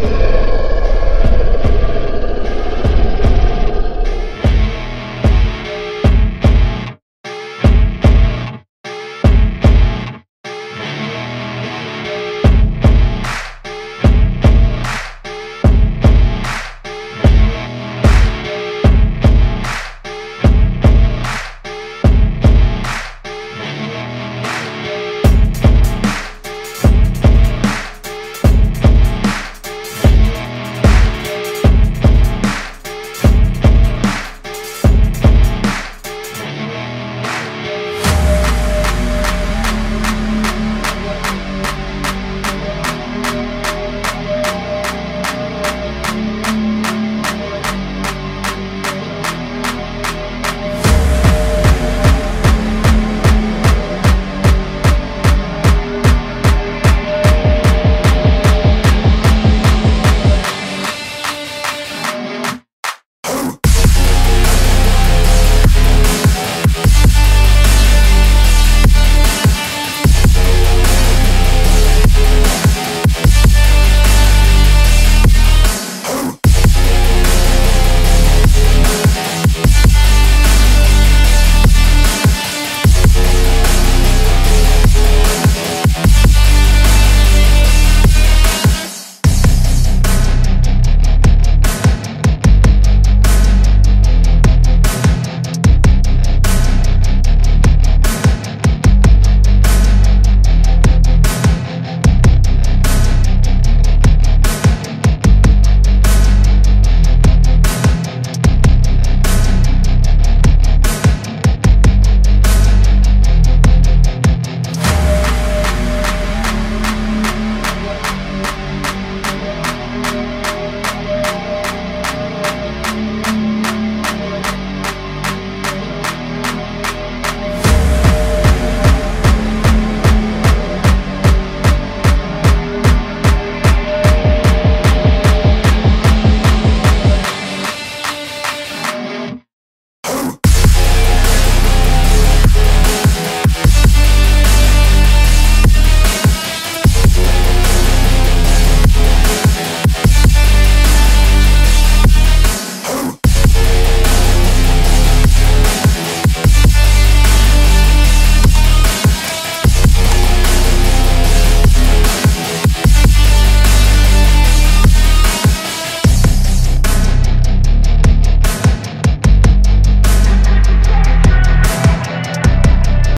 Bye.